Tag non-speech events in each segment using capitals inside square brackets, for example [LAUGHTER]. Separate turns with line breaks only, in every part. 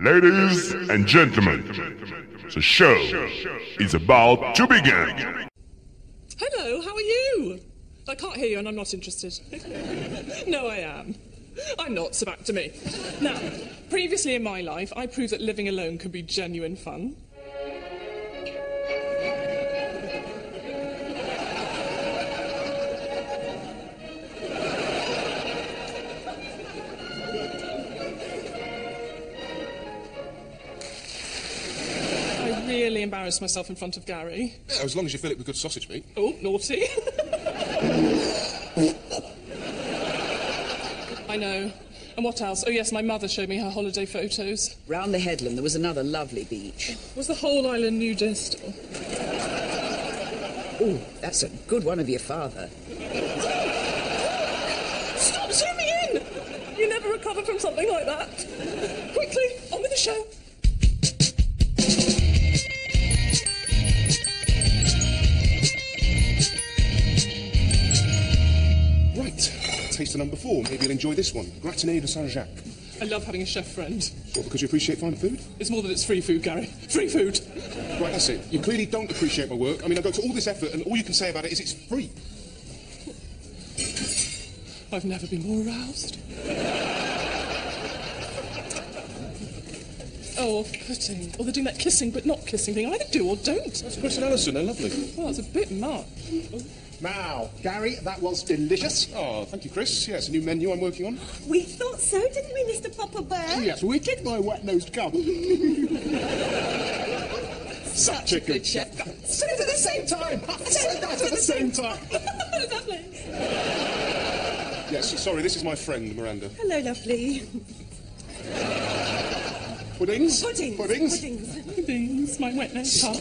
Ladies and gentlemen, the show is about to begin.
Hello, how are you? I can't hear you and I'm not interested. [LAUGHS] no, I am. I'm not, so back to me. Now, previously in my life, I proved that living alone can be genuine fun. Really embarrassed myself in front of Gary.
Yeah, as long as you fill it with good sausage meat.
Oh, naughty. I know. And what else? Oh, yes, my mother showed me her holiday photos.
Round the headland, there was another lovely beach.
Was the whole island nudist?
Oh, that's a good one of your father.
Stop zooming in! You never recover from something like that. Quickly, on with the show.
Taster number four. Maybe you'll enjoy this one. Gratinée de Saint-Jacques.
I love having a chef friend.
What, because you appreciate fine food?
It's more that it's free food, Gary. Free food.
Right, that's it. You clearly don't appreciate my work. I mean, I go to all this effort, and all you can say about it is it's free.
I've never been more aroused. Oh, pudding. Or they're doing that kissing but not kissing thing. I Either do or don't.
That's Chris and Alison. They're lovely.
Well, it's a bit much.
Now, Gary, that was delicious.
Oh, thank you, Chris. Yeah, it's a new menu I'm working on.
We thought so, didn't we, Mr. Papa Bear?
Yes, wicked, my wet-nosed cub. [LAUGHS] Such a good chef. Said it at the same time. Said that at the same time. [LAUGHS]
Lovely.
Yes, sorry, this is my friend, Miranda.
Hello, lovely.
Puddings?
Puddings.
Puddings?
Puddings.
Puddings, my wet nose pup.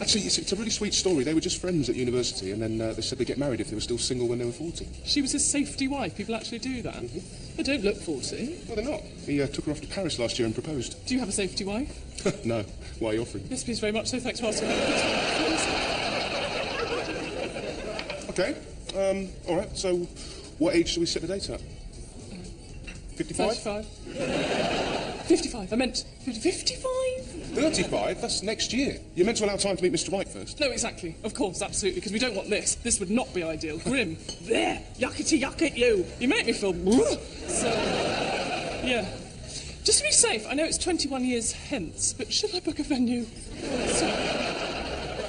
Actually, it's, it's a really sweet story. They were just friends at university, and then uh, they said they'd get married if they were still single when they were 40.
She was his safety wife. People actually do that. They don't look 40.
Well, they're not. He uh, took her off to Paris last year and proposed.
Do you have a safety wife? [LAUGHS]
no. Why are you offering?
Yes, please, very much so. Thanks for asking.
Okay. Um, all right. So, what age shall we set the date at? 55?
35. 55. I meant 50, 55?
35? That's next year. You're meant to allow time to meet Mr. White first.
No, exactly. Of course, absolutely, because we don't want this. This would not be ideal. Grim. there. Yuckety yuck at you. You make me feel. [LAUGHS] So, yeah. Just to be safe, I know it's 21 years hence, but should I book a venue? So,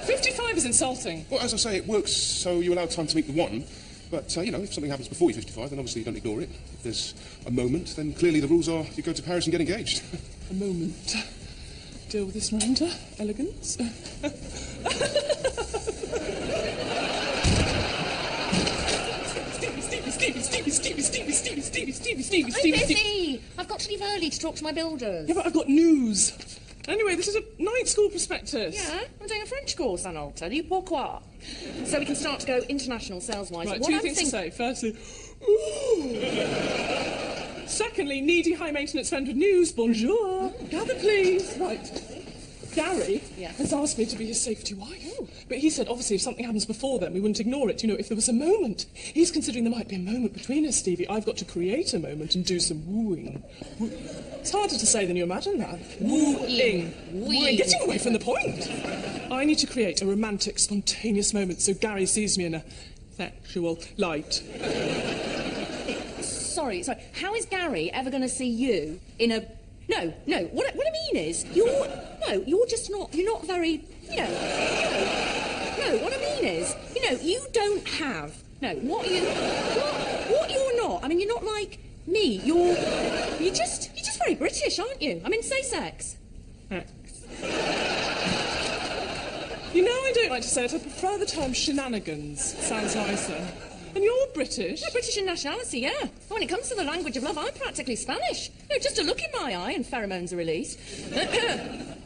55 is insulting.
Well, as I say, it works so you allow time to meet the one. But, uh, you know, if something happens before you're 55, then obviously you don't ignore it. If there's a moment, then clearly the rules are you go to Paris and get engaged. [LAUGHS]
A moment. Deal with this, Miranda. Elegance. [LAUGHS] Stevie, Stevie, Stevie, Stevie, Stevie, Stevie, Stevie, Stevie, Stevie, Stevie,
I'm
Stevie, Stevie.
busy. I've got to leave early to talk to my builders.
Yeah, but I've got news. Anyway, this is a night school prospectus.
Yeah, I'm doing a French course, and I'll tell you pourquoi. So we can start to go international sales-wise.
Right,
what
two
I'm
things
think-
to say. Firstly, ooh. [GASPS] [LAUGHS] Secondly, needy high maintenance friend with news. Bonjour. Gather, please. Right. Gary
Yeah.
has asked me to be his safety wife. But he said, obviously, if something happens before then, we wouldn't ignore it. You know, if there was a moment. He's considering there might be a moment between us, Stevie. I've got to create a moment and do some wooing. Woo- It's harder to say than you imagine that. Wooing. Wooing. Getting away from the point. I need to create a romantic, spontaneous moment so Gary sees me in a sexual light.
Sorry, sorry. How is Gary ever going to see you in a? No, no. What, I- what I mean is, you're no, you're just not. You're not very. You know. No, no. What I mean is, you know, you don't have. No, what you. What, what you're not. I mean, you're not like me. You're. You're just. You're just very British, aren't you? I mean, say sex.
You know I don't like to say it, I prefer the term shenanigans. Sounds nicer. And you're British.
Yeah, British in nationality, yeah. When it comes to the language of love, I'm practically Spanish. No, just a look in my eye and pheromones are released. [CLEARS THROAT] [LAUGHS]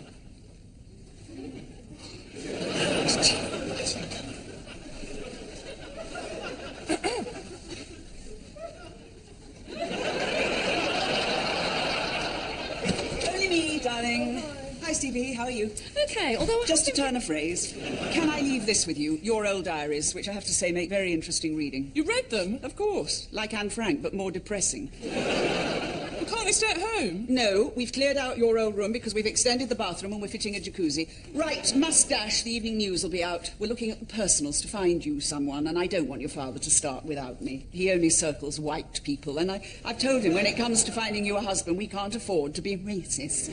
Only me, darling. Hi, Stevie. How are you?
okay, although I
Just to turn a phrase, can I leave this with you? Your old diaries, which I have to say make very interesting reading.
You read them?
Of course, like Anne Frank, but more depressing.
You can't they stay at home?
No, we've cleared out your old room because we've extended the bathroom and we're fitting a jacuzzi. Right, must dash. The evening news will be out. We're looking at the personals to find you someone, and I don't want your father to start without me. He only circles white people, and I, I've told him when it comes to finding you a husband, we can't afford to be racist.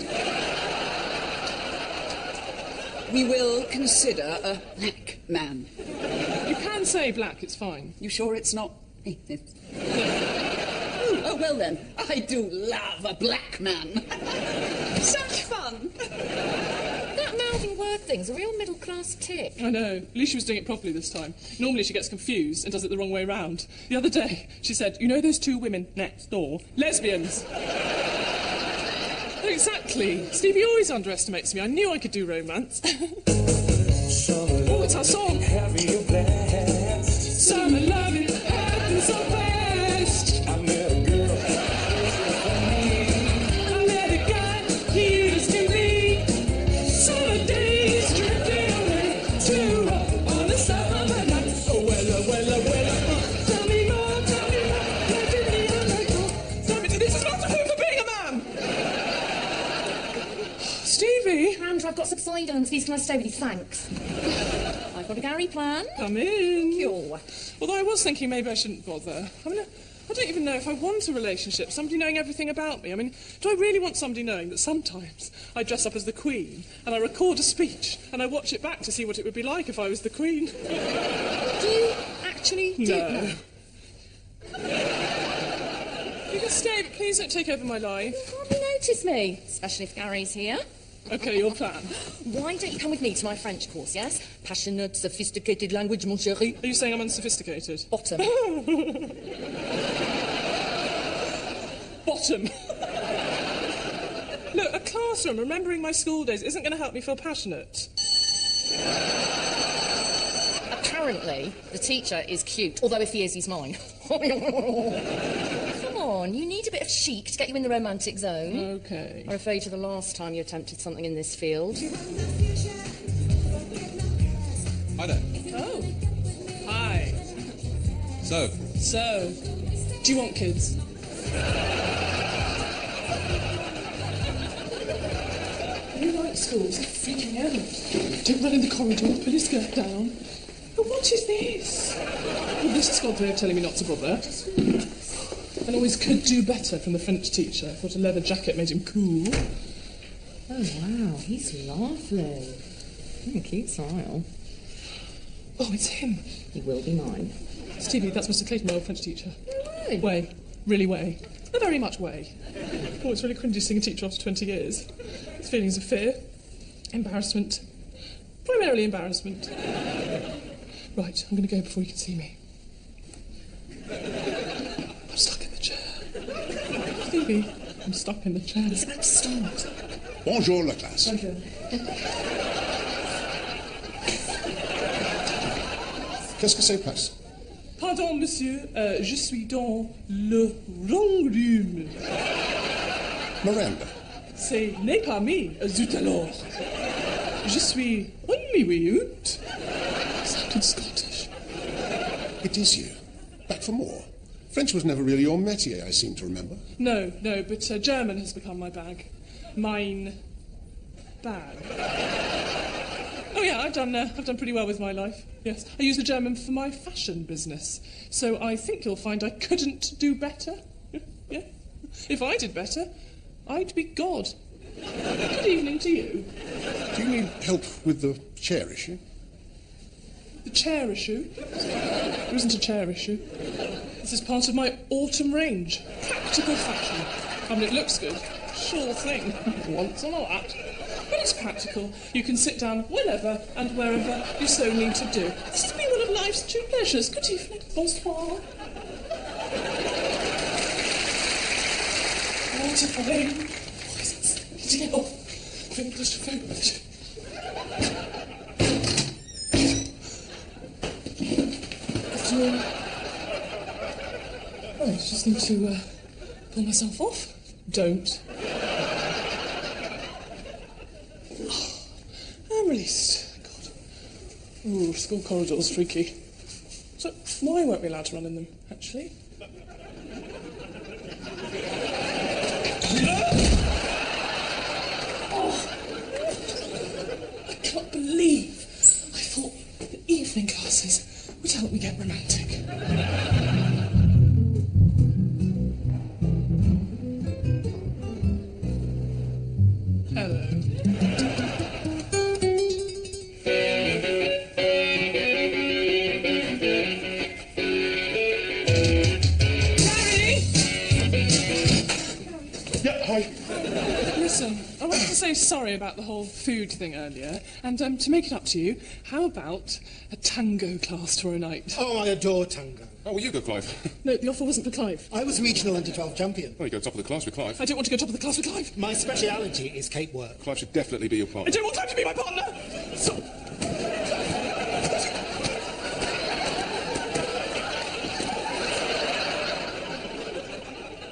We will consider a black man.
You can say black, it's fine.
You sure it's not racist? oh, well then, I do love a black man. Such fun.
That mouthing word thing's a real middle class tick.
I know. At least she was doing it properly this time. Normally she gets confused and does it the wrong way round. The other day, she said, You know those two women next door? Lesbians. Exactly. Stevie always underestimates me. I knew I could do romance. [LAUGHS] oh, it's our song.
I've got subsidence. Can I stay with you? Thanks. I've got a Gary plan.
come in.
Yo.
Although I was thinking maybe I shouldn't bother. I mean, I don't even know if I want a relationship. Somebody knowing everything about me. I mean, do I really want somebody knowing that sometimes I dress up as the Queen and I record a speech and I watch it back to see what it would be like if I was the Queen?
Do you actually do
No. You can stay, but please don't take over my life.
You hardly notice me, especially if Gary's here.
Okay, your plan.
Why don't you come with me to my French course, yes? Passionate, sophisticated language, mon chéri.
Are you saying I'm unsophisticated?
Bottom. [LAUGHS]
Bottom. [LAUGHS] Look, a classroom, remembering my school days, isn't going to help me feel passionate.
Apparently, the teacher is cute. Although if he is, he's mine. [LAUGHS] Come on, you need a bit of chic to get you in the romantic zone.
Okay.
I refer you to the last time you attempted something in this field.
Hi there.
Oh. Hi.
So,
So, do you want kids? You like schools? They're freaking out. Don't run in the corridor, pull your skirt down. But what is this? Well, this is God's way of telling me not to bother. And always could do better from the French teacher. Thought a leather jacket made him cool.
Oh, wow, he's lovely. Mm, cute smile.
Oh, it's him.
He will be mine.
Stevie, that's Mr. Clayton, my old French teacher.
Really?
Way. Really way. A very much way. Oh, it's really cringy seeing a teacher after 20 years. It's feelings of fear, embarrassment. Primarily embarrassment. Right, I'm going to go before you can see me. Stevie, I'm stuck in the chair. It's about to start.
bonjour la classe.
Okay.
Qu'est-ce que c'est passe
Pardon, monsieur, euh, je suis dans le wrong room.
Miranda.
Ce n'est pas me, zut alors. Je suis Hollywood. Sounded Scottish.
It is you. Back for more. French was never really your métier, I seem to remember.
No, no, but uh, German has become my bag. Mine bag. Oh yeah, I've done. Uh, I've done pretty well with my life. Yes, I use the German for my fashion business. So I think you'll find I couldn't do better. [LAUGHS] yeah, if I did better, I'd be God. Good evening to you.
Do you need help with the chair issue?
The chair issue. There isn't a chair issue. This is part of my autumn range. Practical fashion. I mean, it looks good. Sure thing. [LAUGHS] Once or not. But it's practical. You can sit down whenever and wherever you so need to do. This has been one of life's true pleasures. Good evening. Bonsoir. A fine. Voices. Get just need to uh, pull myself off. Don't. Oh, [SIGHS] I'm released. God. Ooh, school corridor's freaky. So, why weren't we allowed to run in them, actually? [GASPS]
I
can't believe I thought the evening classes would help me get romantic. so sorry about the whole food thing earlier, and um, to make it up to you, how about a tango class for a night?
Oh, I adore tango.
Oh, well, you go, Clive. [LAUGHS]
No, the offer wasn't for Clive.
I was regional under 12 champion.
Well, you go top of the class with Clive.
I don't want to go top of the class with Clive.
My speciality is cape work.
Clive should definitely be your partner.
I don't want Clive to be my partner. So,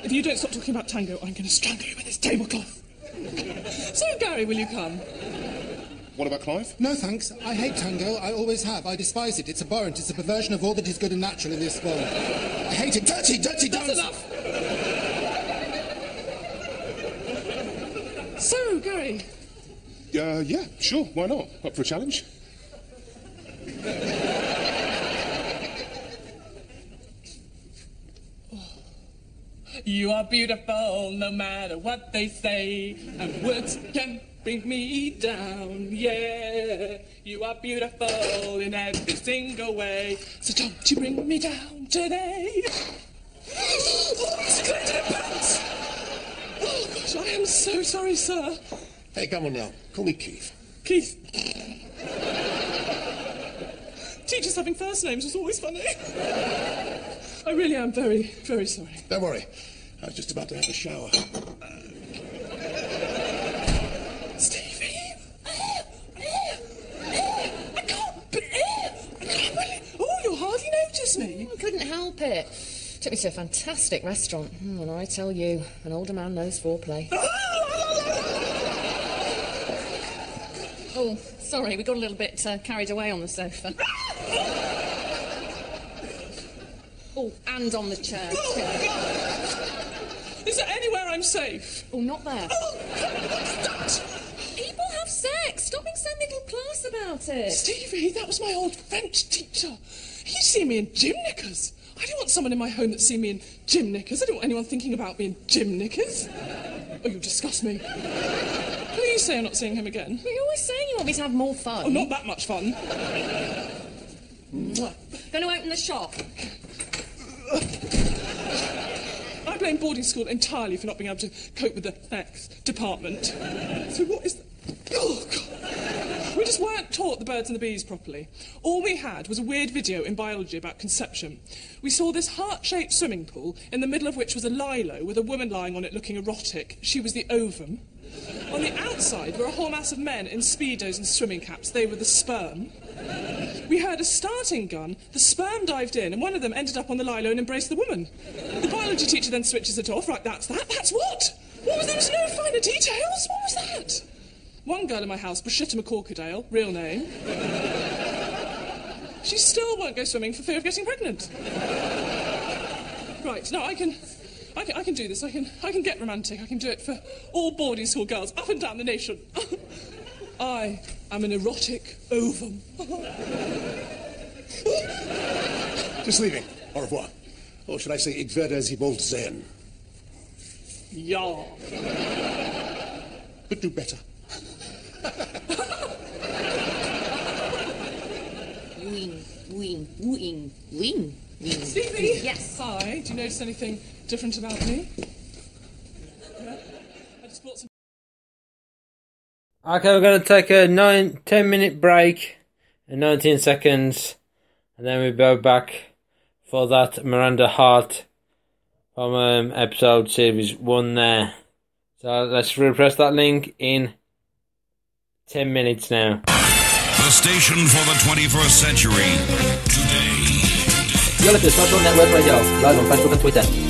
if you don't stop talking about tango, I'm going to strangle you with this tablecloth. so, Gary, will you come?
What about Clive?
No thanks. I hate tango. I always have. I despise it. It's abhorrent. It's a perversion of all that is good and natural in this world. I hate it. Dirty, dirty
That's
dance.
enough. So, Gary,
Uh, yeah, sure, why not? Up for a challenge?
You are beautiful no matter what they say, and words can bring me down. Yeah, you are beautiful in every single way. So don't you bring me down today. Oh, it's in pants. Oh gosh, I am so sorry, sir.
Hey, come on now. Call me Keith.
Keith. Teachers having first names was always funny. I really am very, very sorry.
Don't worry. I was just about to have a shower.
Stevie! I can't believe I can't believe Oh, you me.
I couldn't help it. Took me to a fantastic restaurant. Hmm, And I tell you, an older man knows foreplay. [LAUGHS] Oh, sorry, we got a little bit uh, carried away on the sofa. [LAUGHS] Oh, and on the chair.
Is there anywhere I'm safe?
Oh, not there.
Oh, what's that?
People have sex. Stop being so middle class about it.
Stevie, that was my old French teacher. He'd see me in gym knickers. I don't want someone in my home that's seen me in gym knickers. I don't want anyone thinking about me in gym knickers. Oh, you disgust me. Please say you're not seeing him again.
You're always saying you want me to have more fun.
Oh, not that much fun.
Going to open the shop.
I blame boarding school entirely for not being able to cope with the sex department. So what is the... Oh, God. We just weren't taught the birds and the bees properly. All we had was a weird video in biology about conception. We saw this heart-shaped swimming pool, in the middle of which was a lilo with a woman lying on it looking erotic. She was the ovum. On the outside were a whole mass of men in speedos and swimming caps. They were the sperm. We heard a starting gun, the sperm dived in, and one of them ended up on the lilo and embraced the woman. The biology teacher then switches it off. Right, that's that. That's what? What was there was no finer details? What was that? One girl in my house, Brigitte McCorquodale, real name. She still won't go swimming for fear of getting pregnant. Right, now I can, I can, I can do this. I can, I can get romantic. I can do it for all boarding school girls up and down the nation. [LAUGHS] I am an erotic ovum. [LAUGHS]
Just leaving. Au revoir. Or should I say, ich werde Sie bald sehen.
yeah.
But do better.
Wing, wing, wing, wing, wing.
Stevie!
Yes.
Hi, do you notice anything different about me? Yeah? I just bought some.
Okay, we're going to take a nine, 10 minute break in 19 seconds, and then we go back for that Miranda Hart from um, episode series 1 there. So let's repress that link in 10 minutes now.
The station for the 21st century. Today.
You're listening to Social Network Radio, live on Facebook and Twitter.